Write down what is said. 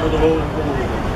ど子供